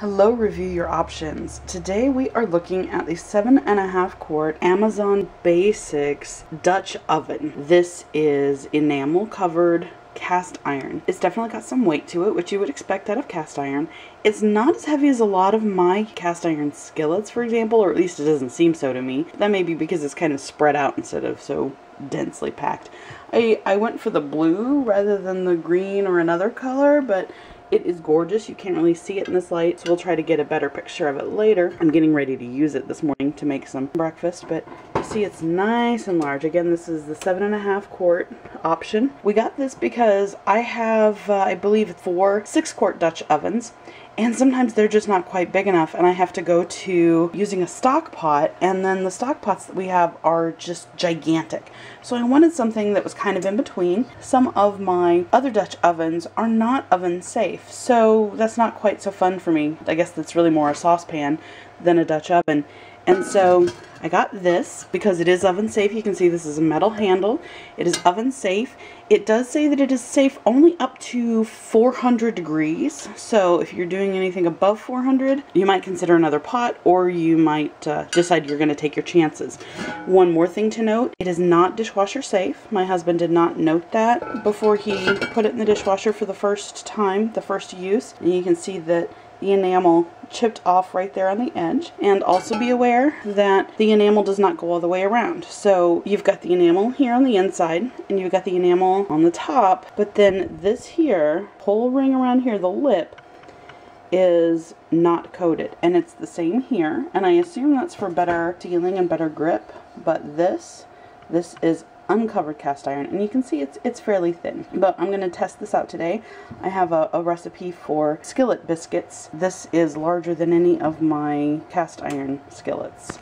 Hello, review your options. Today we are looking at the seven and a half quart Amazon Basics Dutch oven. This is enamel covered cast iron. It's definitely got some weight to it, which you would expect out of cast iron. It's not as heavy as a lot of my cast iron skillets, for example, or at least it doesn't seem so to me. That may be because it's kind of spread out instead of so densely packed. I, I went for the blue rather than the green or another color, but it is gorgeous. You can't really see it in this light, so we'll try to get a better picture of it later. I'm getting ready to use it this morning to make some breakfast, but you see it's nice and large. Again, this is the seven and a half quart option. We got this because I have, uh, I believe, four six quart Dutch ovens, and sometimes they're just not quite big enough and I have to go to using a stock pot and then the stock pots that we have are just gigantic. So I wanted something that was kind of in between. Some of my other Dutch ovens are not oven safe, so that's not quite so fun for me. I guess that's really more a saucepan than a Dutch oven. And so I got this because it is oven safe. You can see this is a metal handle. It is oven safe. It does say that it is safe only up to 400 degrees. So if you're doing anything above 400, you might consider another pot or you might uh, decide you're going to take your chances. One more thing to note, it is not dishwasher safe. My husband did not note that before he put it in the dishwasher for the first time, the first use. And you can see that the enamel chipped off right there on the edge. And also be aware that the enamel does not go all the way around. So you've got the enamel here on the inside and you've got the enamel on the top. But then this here, whole ring around here, the lip, is not coated. And it's the same here. And I assume that's for better sealing and better grip. But this, this is uncovered cast iron and you can see it's it's fairly thin. But I'm to test this out today. I have a, a, recipe for skillet biscuits. This is larger than any of my cast iron skillets